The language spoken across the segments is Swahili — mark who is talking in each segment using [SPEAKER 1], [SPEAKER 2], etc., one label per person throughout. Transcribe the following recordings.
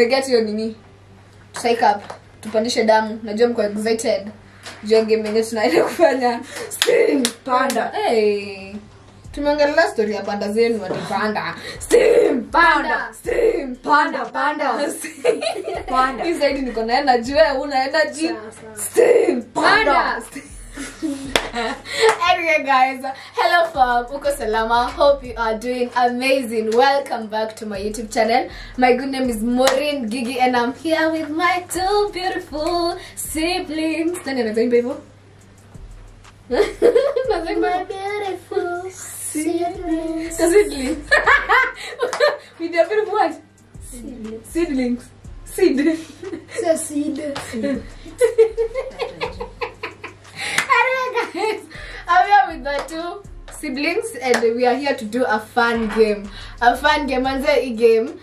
[SPEAKER 1] tumeget hiyo nini psych up tupandishe damu najua mko excited jonge game yenye tunaenda kufanya Steam
[SPEAKER 2] Panda.
[SPEAKER 1] hey. tumeongelea story ya panda zenu watipanda Steam
[SPEAKER 2] Panda.
[SPEAKER 1] Steam
[SPEAKER 2] Panda, panda. Panda.
[SPEAKER 1] hii saidi niko na energy unaenda una energy. Steam panda
[SPEAKER 2] Panda.
[SPEAKER 1] anyway guys. Hello fam. Uko salama? Hope you are doing amazing. Welcome back to my youtube channel. My good name is Maureen Gigi and I'm here with my two beautiful siblings. Nani anazaimba hivyo? Nazaimba-
[SPEAKER 2] beautiful siblings.
[SPEAKER 1] Siblings. with your beautiful what? Siblings. Seed
[SPEAKER 2] So seed.
[SPEAKER 1] Guys, I'm here with the two siblings and we are here to do a fun game. A fun game and the game.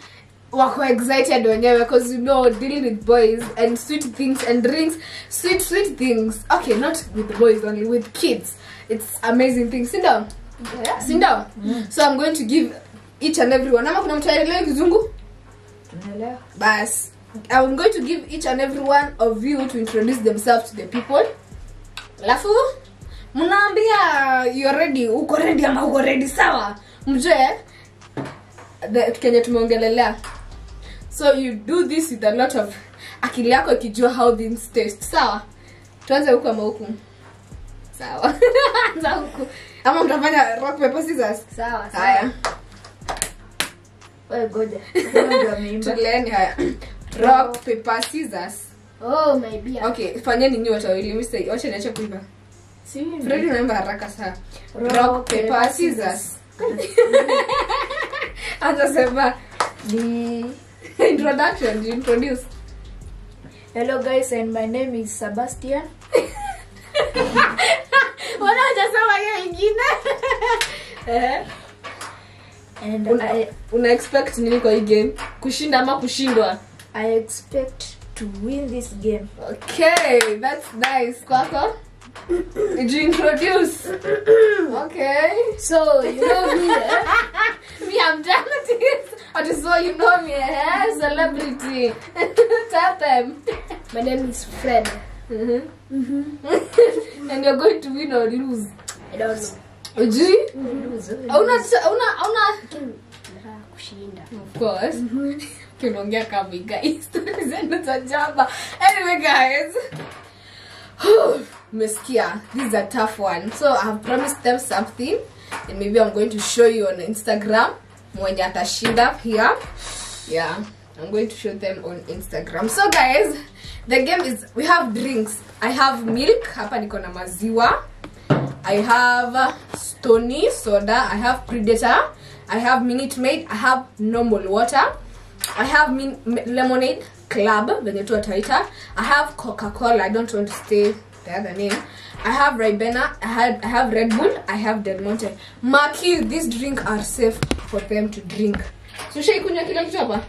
[SPEAKER 1] Wako excited wenyewe because you know dealing with boys and sweet things and drinks. Sweet sweet things. Okay not with boys only with kids. It's amazing things sindo
[SPEAKER 2] Yeah.
[SPEAKER 1] sindo so i'm going to give each and everyone ama kuna mtu aelewe kizungu? Bas. I'm going to give each and every one of you to introduce themselves to the people. Alafu mnaambia you ready uko ready ama uko ready? Sawa. Mjue the- kenye tumeongelelea. So you do this with a lot of akili yako ikijua how things taste. Sawa. Tuanze huku ama huku? Sawa. Anza huku. Ama mtafanya rock paper scissors?
[SPEAKER 2] Sawa,
[SPEAKER 1] haya.
[SPEAKER 2] Sawa. Wewe. Wewe
[SPEAKER 1] tulieni haya. Rock paper scissors.
[SPEAKER 2] Oh, my dear.
[SPEAKER 1] okay fanyeni nyote wili mimi wacha niache kuiva Freddy naomba haraka sana
[SPEAKER 2] Rock,
[SPEAKER 1] rock
[SPEAKER 2] paper,
[SPEAKER 1] paper scissors atasema
[SPEAKER 2] Ni
[SPEAKER 1] introduction you introduce.
[SPEAKER 2] Hello guys and my name is Sebastian.
[SPEAKER 1] wana hajasema hiyo ingine Eh,
[SPEAKER 2] And
[SPEAKER 1] una,
[SPEAKER 2] I
[SPEAKER 1] una expect nini kwa hii game. Kushinda ama kushindwa?
[SPEAKER 2] I expect to win this game.
[SPEAKER 1] okay that's nice. Kwako Did you introduce? Okay.
[SPEAKER 2] So you know me, eh?
[SPEAKER 1] me i'm done I just saw you know me eh? celebrity. Tell them
[SPEAKER 2] My name is Fred.
[SPEAKER 1] and you're going to win or lose?
[SPEAKER 2] I don't know.
[SPEAKER 1] ujui
[SPEAKER 2] Lose.
[SPEAKER 1] hauna hauna hauna
[SPEAKER 2] kushinda.
[SPEAKER 1] of course. Kinaongea kama guys stories zenu za jaba. Anyway guys umesikia this is a tough one so i have promised them something and maybe i'm going to show you on instagram mwenye atashinda here yeah i'm going to show them on instagram so guys the game is we have drinks i have milk hapa niko na maziwa I have Stony soda. I have Predator. I have Minute Maid. I have normal water. I have min- lemonade club. venye tu. I have Coca Cola. I don't want to say the other name. I have Ribena. I have I have Red Bull. I have Del Monte. Maki, these drinks are safe for them to drink. So she kunya kila kitu hapa?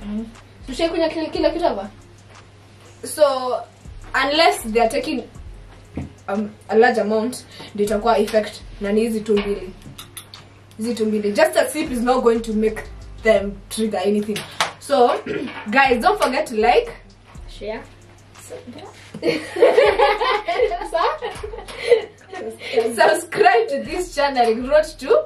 [SPEAKER 1] So she kunya kila kila kitu hapa? So unless they are taking um, a large amount ndio itakuwa effect na ni hizi tu mbili hizi tu mbili just a sip is not going to make them trigger anything so guys don't forget to like
[SPEAKER 2] Share.
[SPEAKER 1] subscribe to this channel road to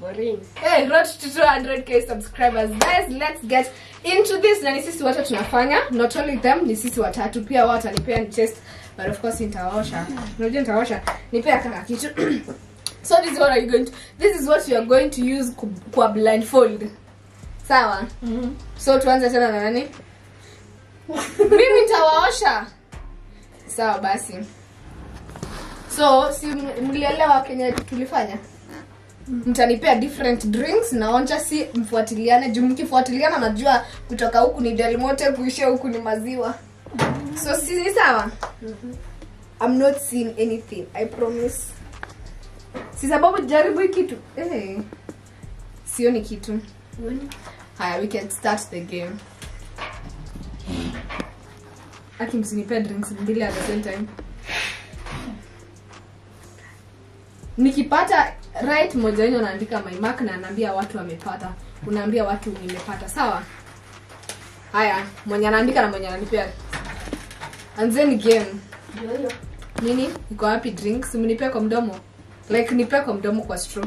[SPEAKER 2] Boring.
[SPEAKER 1] hey, road to 200k subscribers. Guys let's get into this. Na ni sisi wote tunafanya. Not only them ni sisi watatu. Pia wao watanipea ni test but of course nitaosha. Unajua nitaosha? Nipea kaka kitu. So this is what are you going to this is what you are going to use kwa blindfold. Sawa? So tuanze tena na nani mimi nitawaosha. Sawa basi. So si mlielewa kenye tulifanya? Mtanipea different drinks naonja si mfuatiliane. Juu mkifuatiliana najua kutoka huku ni delmote kuishia huku ni maziwa. So si ni sawa? I'm not seeing anything i promise. Si sababu jaribu hii kitu? Hey. sioni kitu. Haya we can start the game aki msinipea drinks mbili at the same time. Nikipata right moja wenye unaandika my mark na anaambia watu wamepata. Unaambia watu nimepata. Sawa? Haya mwenye anaandika na mwenye ananipea anzeni game. Nini? Iko wapi drinks mnipea kwa mdomo? Like nipea kwa mdomo kwa straw.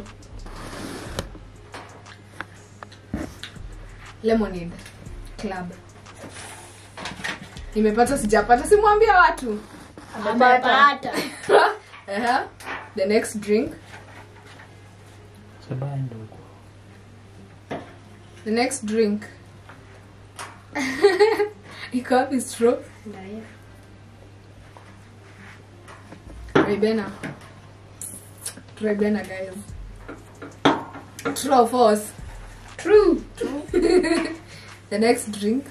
[SPEAKER 1] Lemonade. Club nimepata sijapata simwambia watu
[SPEAKER 2] Amepata.
[SPEAKER 1] uh-huh. the next drink the next drink iko wapi
[SPEAKER 2] stro
[SPEAKER 1] rebena rebena guys. True or false? True. True. the next drink.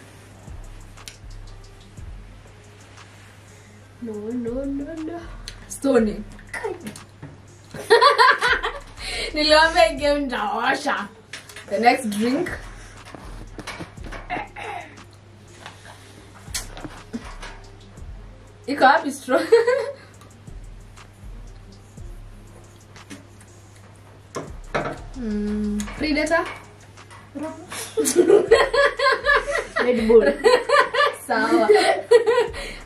[SPEAKER 2] No, no, no, no.
[SPEAKER 1] Stony. Niliwambia game nitaosha. The next drink. Iko wapi straw? Mm, Predator.
[SPEAKER 2] Red Bull.
[SPEAKER 1] Sawa.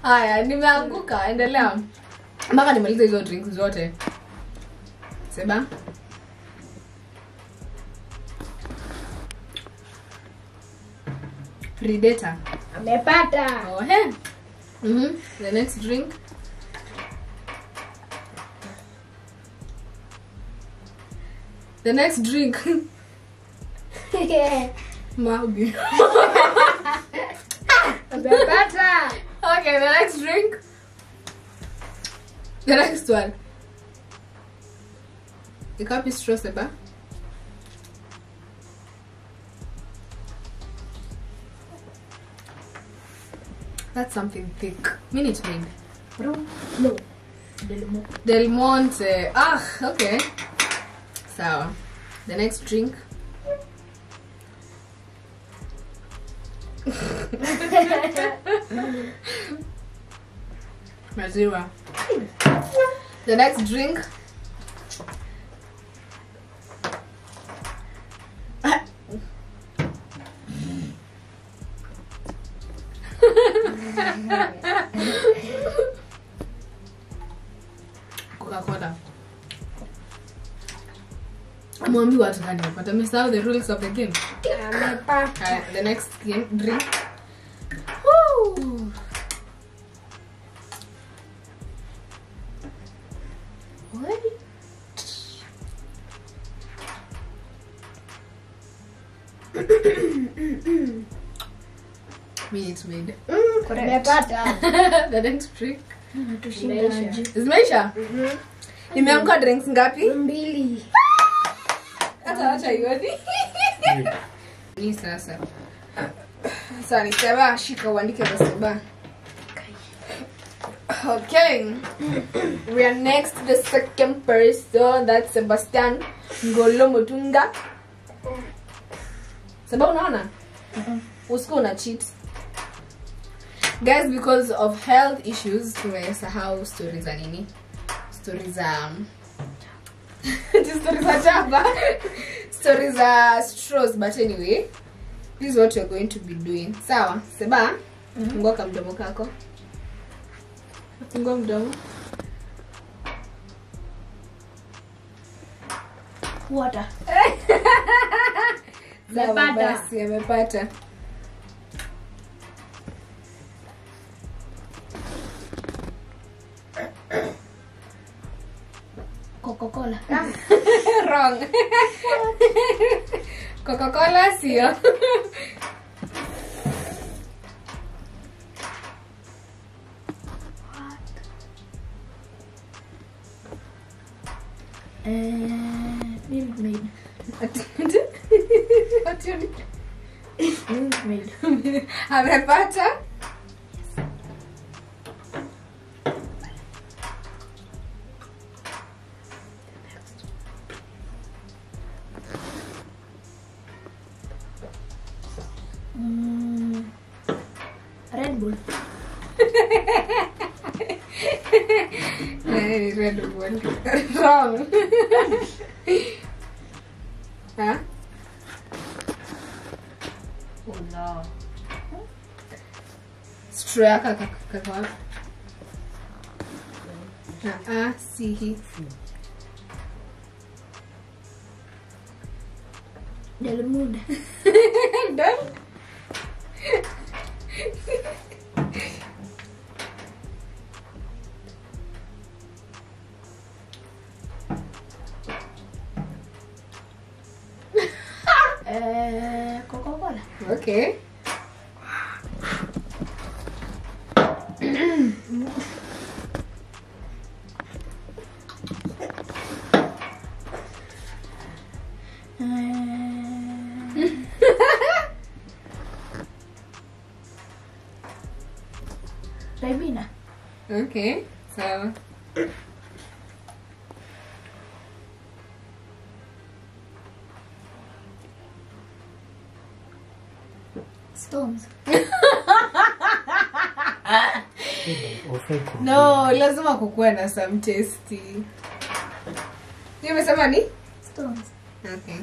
[SPEAKER 1] Haya, nimeanguka. Endelea. Mpaka nimalize hizo drinks zote. Seba. Predator.
[SPEAKER 2] Amepata.
[SPEAKER 1] Oh, hey. Mm-hmm. The next drink. The next drink. Maugi.
[SPEAKER 2] Amepata.
[SPEAKER 1] Okay, the next drink. The next one. Iko wapi straw Seba? That's something thick. Minute Maid.
[SPEAKER 2] No. Delimo.
[SPEAKER 1] Del Monte. Ah, okay. So, The next drink. Maziwa. The next drink. Coca-Cola. Mwambi watu but amesahau the rules of the game. Haya, the next game drink. Zimeisha? Nimeamka drinks ngapi?
[SPEAKER 2] Mbili.
[SPEAKER 1] Hata acha ioni. Ni sasa. Sasa ni seba shika uandike za seba. Okay. We are next the second person. That's Sebastian Ngolo Mutunga. Sababu unaona? Usiku una cheat. Guys, because of health issues, tumesahau stori za nini? stori za stori za chapa. stori za straws but anyway, this is what we're going to be doing. Sawa, Seba, fungua kamdomo kako. Fungua mdomo.
[SPEAKER 2] Water. Amepata.
[SPEAKER 1] basi amepata. ron. Coca-Cola ácido.
[SPEAKER 2] A ver, Pacha.
[SPEAKER 1] that is wonderful. Wrong. huh?
[SPEAKER 2] Oh no.
[SPEAKER 1] Ah.
[SPEAKER 2] Dalam
[SPEAKER 1] muda.
[SPEAKER 2] Eh, Coca-Cola.
[SPEAKER 1] okay
[SPEAKER 2] Eh, Ribena.
[SPEAKER 1] okay sawa
[SPEAKER 2] Stones.
[SPEAKER 1] No lazima kukuwa na some testi. hiyo umesema ni
[SPEAKER 2] Stones.
[SPEAKER 1] okay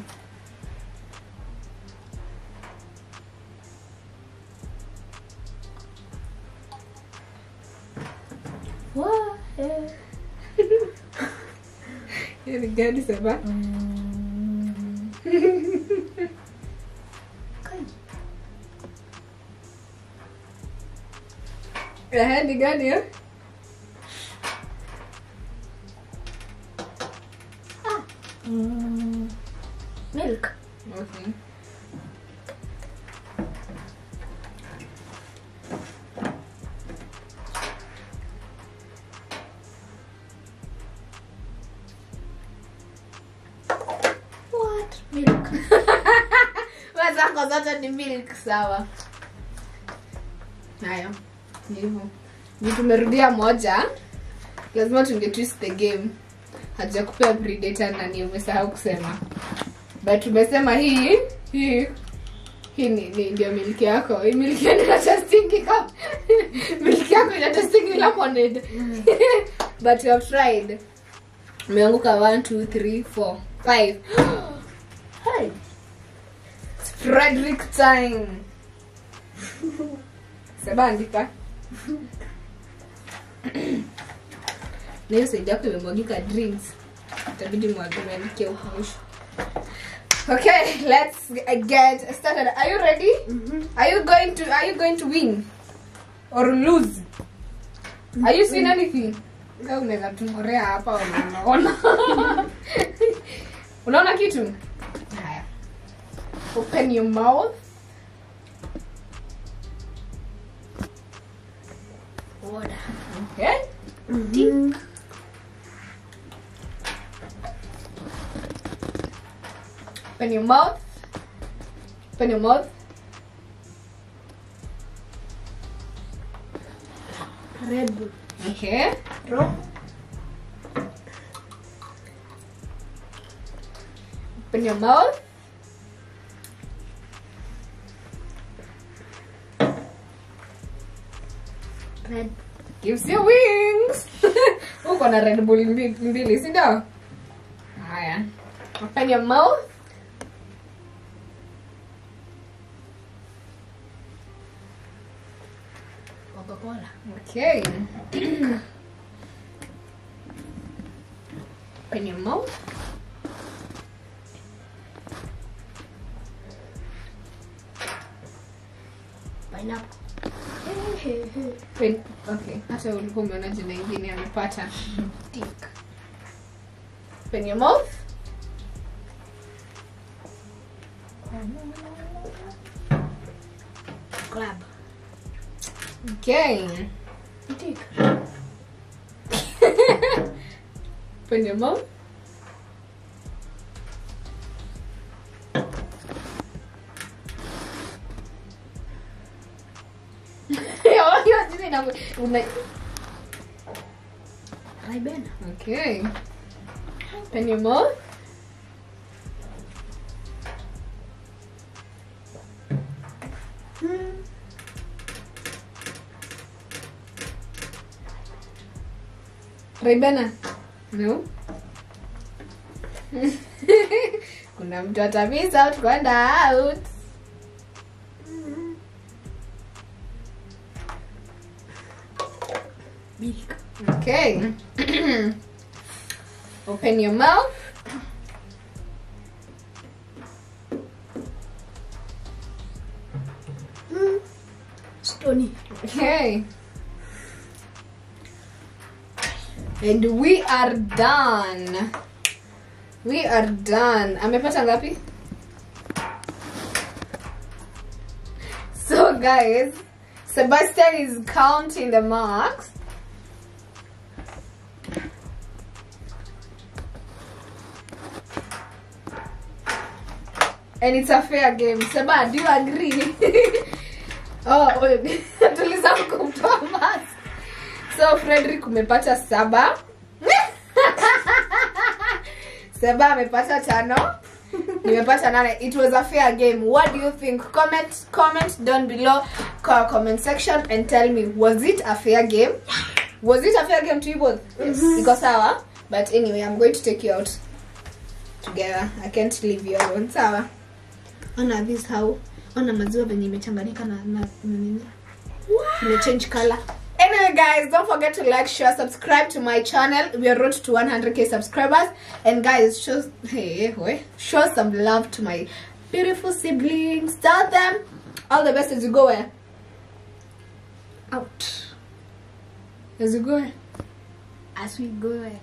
[SPEAKER 1] ni gani sema
[SPEAKER 2] Mm.
[SPEAKER 1] Ehe, ni gani ya?
[SPEAKER 2] Mm. Milk.
[SPEAKER 1] okay
[SPEAKER 2] What? Milk.
[SPEAKER 1] wazako zote ni milk sawa haya ni tumerudia moja lazima tunge twist the game. Hajakupea predator na ni umesahau kusema. But umesema hii hii hii ni, ndio miliki yako. Hii miliki yako ina testing kama miliki yako ina testing lemonade but you have tried. Umeanguka 1 2 3 4 5
[SPEAKER 2] Hey.
[SPEAKER 1] Frederick time. Seba andika. Na hiyo saidi yako imemwagika drinks. Itabidi mwagike huko mwisho. Okay, let's get started. Are you ready? Mm -hmm. Are you going to are you going to win or lose? Are you seeing anything? Kama unaweza tungorea hapa unaona. Unaona kitu? Haya. Open your mouth.
[SPEAKER 2] Water.
[SPEAKER 1] Okay.
[SPEAKER 2] Tink.
[SPEAKER 1] Open your mouth. Open your mouth.
[SPEAKER 2] Red Bull.
[SPEAKER 1] Okay.
[SPEAKER 2] Rum.
[SPEAKER 1] Open your mouth.
[SPEAKER 2] Red.
[SPEAKER 1] Gives you wings. Uko na Red Bull mbi- mbili, si ndio? Haya. Open your mouth.
[SPEAKER 2] Coca-Cola.
[SPEAKER 1] Okay. Open your mouth.
[SPEAKER 2] Pineapple.
[SPEAKER 1] Okay. Hata ulikuwa umeona jina ingine amepata. Your mouth.
[SPEAKER 2] Club.
[SPEAKER 1] Okay. Mouth. Ina- una-
[SPEAKER 2] Ribena.
[SPEAKER 1] Okay.
[SPEAKER 2] Hmm.
[SPEAKER 1] Ribena. No. Kuna mtu atamiss out kwenda out.
[SPEAKER 2] Big.
[SPEAKER 1] Okay. Open your mouth.
[SPEAKER 2] Stony.
[SPEAKER 1] Okay. And we are done. We are done. Amepata ngapi? So guys, Sebastian is counting the marks. And it's a fair game. Seba, do you agree? oh, tuliza kumtoa mas. So Frederick umepata saba. Seba amepata tano. Nimepata nane. It was a fair game. What do you think? Comment comment down below call comment section and tell me was it a fair game? Was it a fair game to you both? Yes. Iko sawa? But anyway, I'm going to take you out together. I can't leave you alone. Sawa? Ona this how ona maziwa venye imechanganyika na na nini? Imechange color. Anyway, guys, don't forget to like, share, subscribe to my channel. We are road to 100k subscribers. And guys, show hey, hey, show some love to my beautiful siblings. Tell them all the best as you go where? Out. As you go where?
[SPEAKER 2] As we go.
[SPEAKER 1] Okay.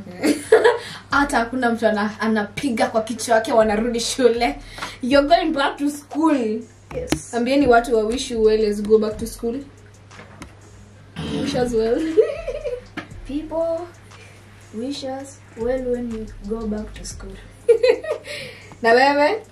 [SPEAKER 1] hata hakuna mtu ana- anapiga kwa kichwa wake wanarudi shule. You're going back to school.
[SPEAKER 2] Yes.
[SPEAKER 1] ambieni watu wa wish you well as go back to school. Wish us well.
[SPEAKER 2] People wish us well when we go back to school.
[SPEAKER 1] na wewe?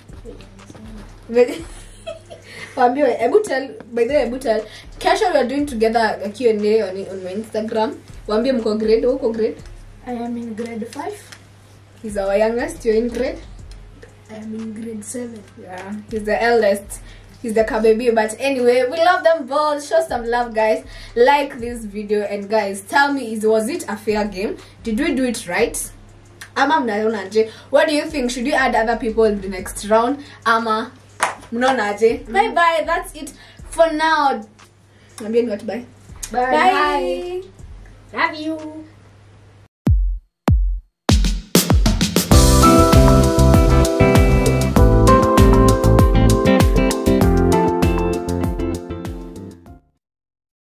[SPEAKER 1] Waambiwe hebu tell by the way hebu tell. Kesho we are doing together a Q&A on, on my instagram. Waambie mko grade uko grade
[SPEAKER 2] I am in grade 5.
[SPEAKER 1] he's our youngest you're in grade
[SPEAKER 2] I am in grade 7.
[SPEAKER 1] Yeah, he's the eldest. He's the kababy. But anyway, we love them both. Show some love, guys. Like this video and guys, tell me, is was it a fair game? Did we do it right? Ama mnaona aje? What do you think? Should you add other people in the next round? Ama mnaona aje? Bye bye. That's it for now. Ambieni watu bye.
[SPEAKER 2] Bye.
[SPEAKER 1] Bye.
[SPEAKER 2] Love you.